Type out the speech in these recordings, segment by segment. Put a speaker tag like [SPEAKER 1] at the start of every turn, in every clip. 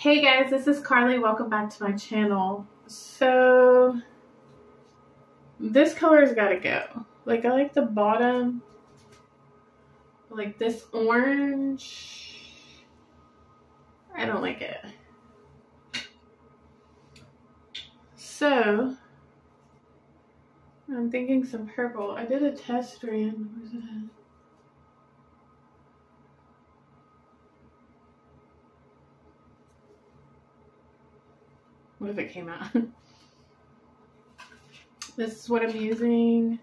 [SPEAKER 1] Hey guys, this is Carly. Welcome back to my channel. So, this color's gotta go. Like, I like the bottom, like this orange. I don't like it. So, I'm thinking some purple. I did a test strand. Where's it at? What if it came out? this is what I'm using.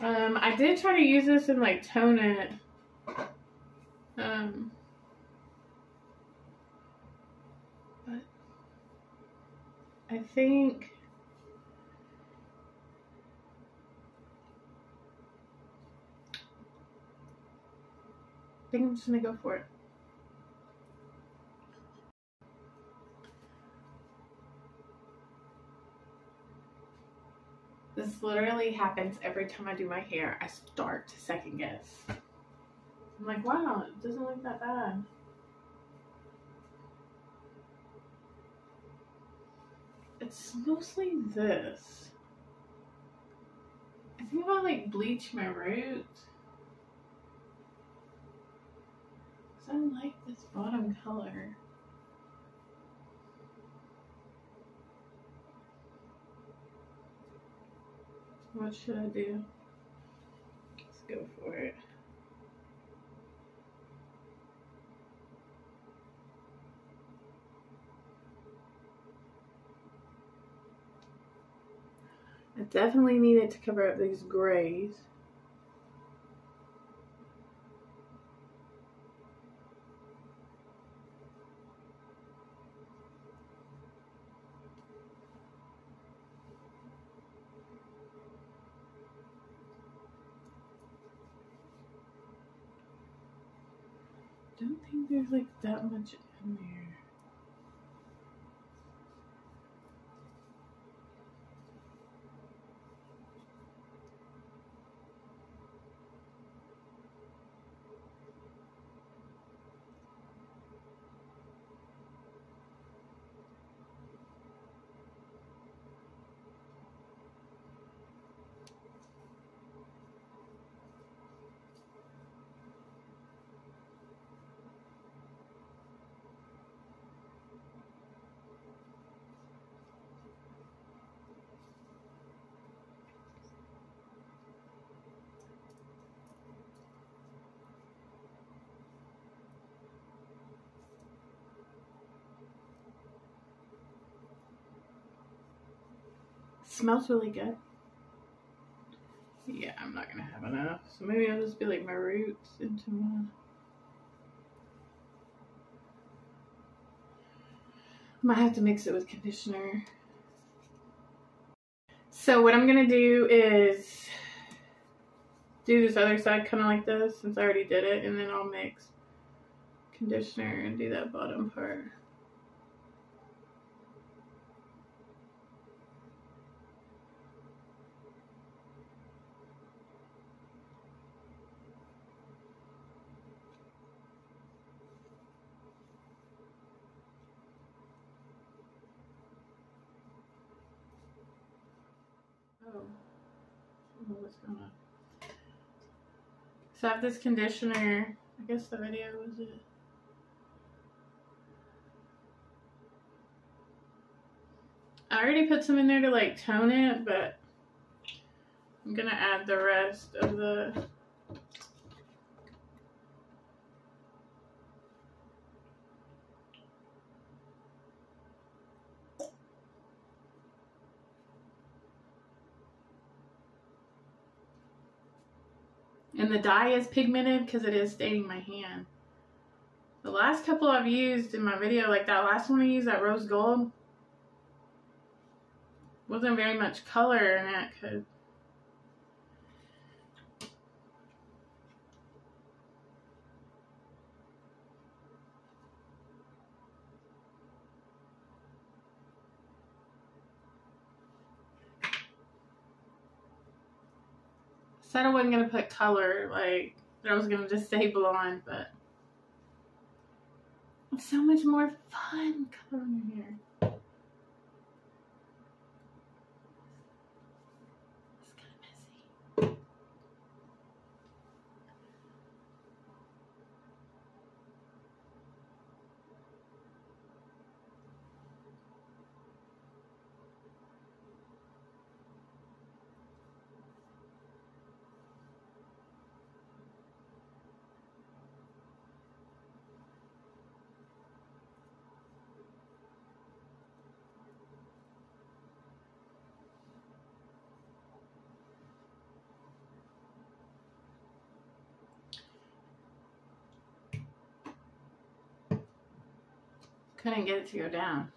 [SPEAKER 1] Um, I did try to use this and like tone it. Um, but I think I think I'm just gonna go for it. This literally happens every time I do my hair. I start to second guess. I'm like, wow, it doesn't look that bad. It's mostly this. I think I like bleach my roots. I like this bottom color. What should I do? Let's go for it. I definitely needed to cover up these grays. Don't think there's like that much in there. Smells really good. Yeah, I'm not gonna have enough. So maybe I'll just be like my roots into my might have to mix it with conditioner. So what I'm gonna do is do this other side kind of like this since I already did it and then I'll mix conditioner and do that bottom part. Oh, what's going on? So I have this conditioner. I guess the video was it. I already put some in there to like tone it, but I'm gonna add the rest of the And the dye is pigmented because it is staining my hand. The last couple I've used in my video, like that last one I used, that rose gold, wasn't very much color in it because said I wasn't gonna put color, like I was gonna just say blonde, but it's so much more fun coloring your hair. Couldn't get it to go down.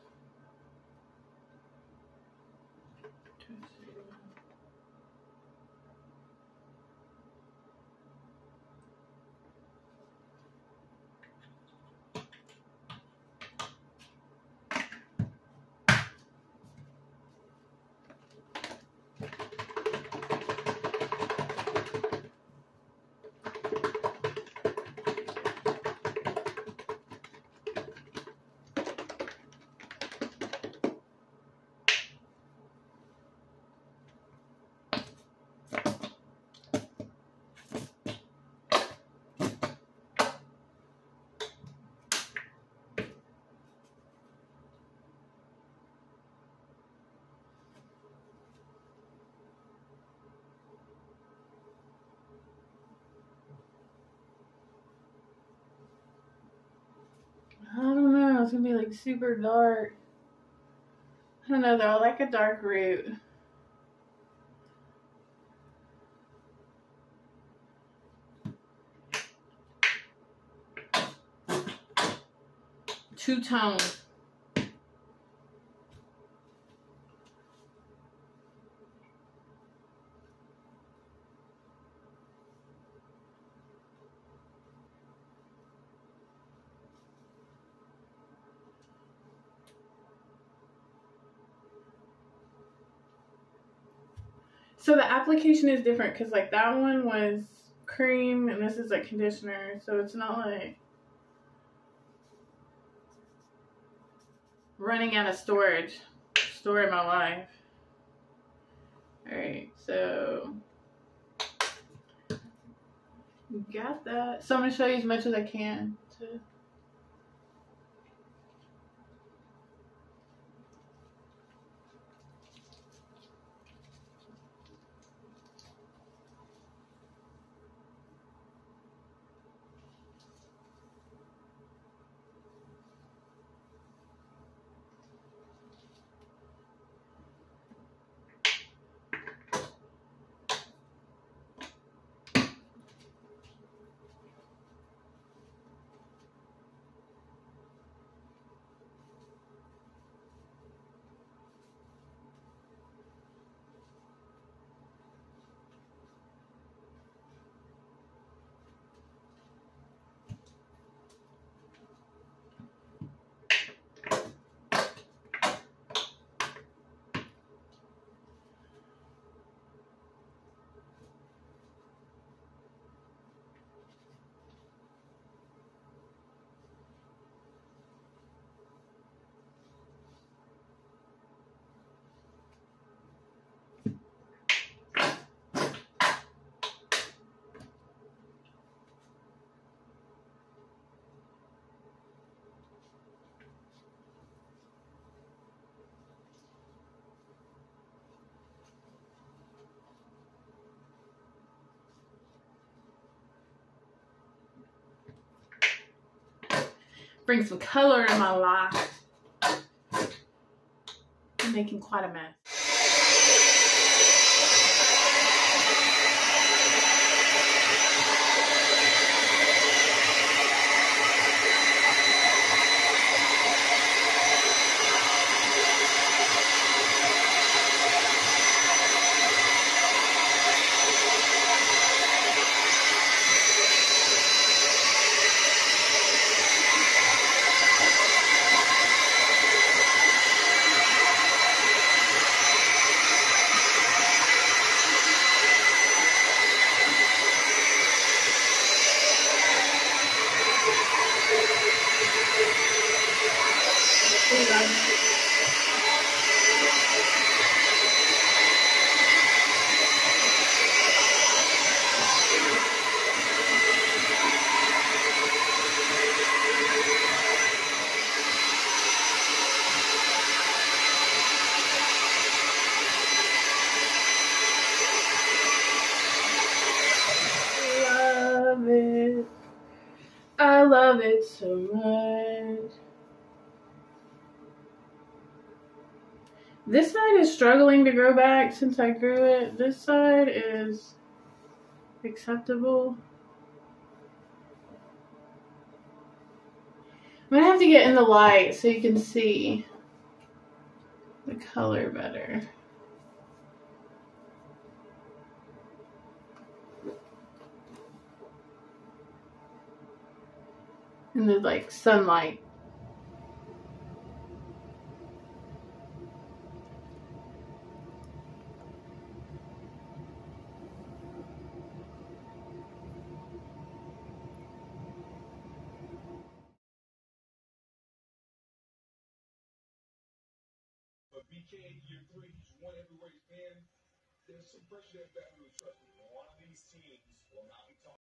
[SPEAKER 1] It's gonna be like super dark. I don't know though. I like a dark root. Two tone. So the application is different because like that one was cream and this is like conditioner. So it's not like running out of storage. Story my life. Alright, so got that. So I'm gonna show you as much as I can to bring some color in my life. I'm making quite a mess. I love it so much. This side is struggling to grow back since I grew it. This side is acceptable. I'm gonna have to get in the light so you can see the color better. And the like sunlight.
[SPEAKER 2] BK year three, he's won everywhere he's been. There's some pressure there back with trust me. Lot of these teams will not be talking.